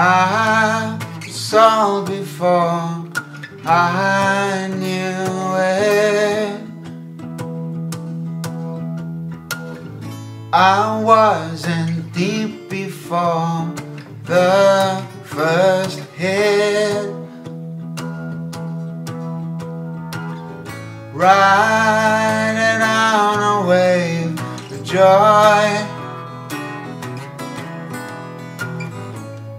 I saw before I knew it. I wasn't deep before the first hit. Riding on a wave of joy.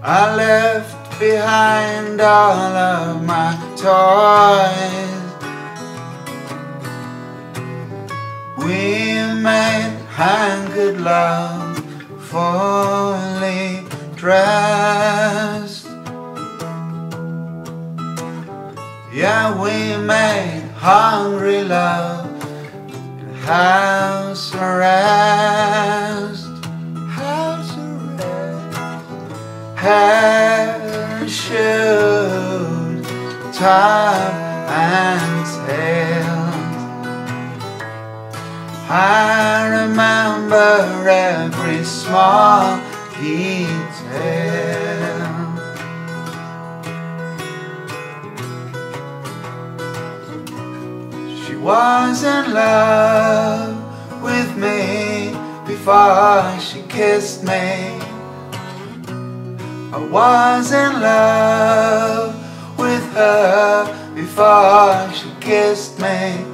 I left behind all of my toys. We made hankered love fully dressed. Yeah, we made hungry love house arrest. Shoes, top and tails. I remember every small detail. She was in love with me before she kissed me. Was in love with her before she kissed me.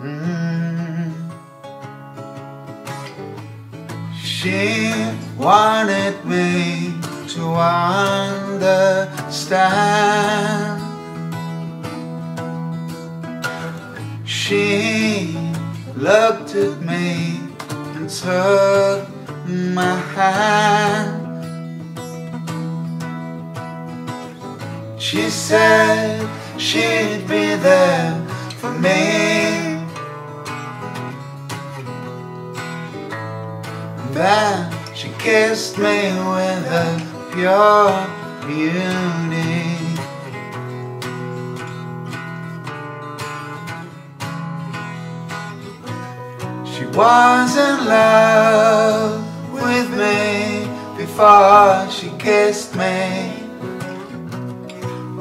Mm. She wanted me to understand. She looked at me and took my hand. She said she'd be there for me. Then she kissed me with a pure beauty. She was in love with me before she kissed me.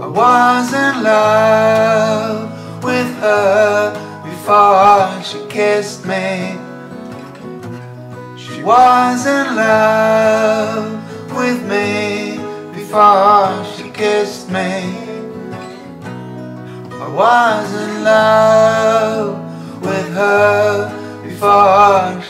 I was in love with her before she kissed me. She was in love with me before she kissed me. I was in love with her before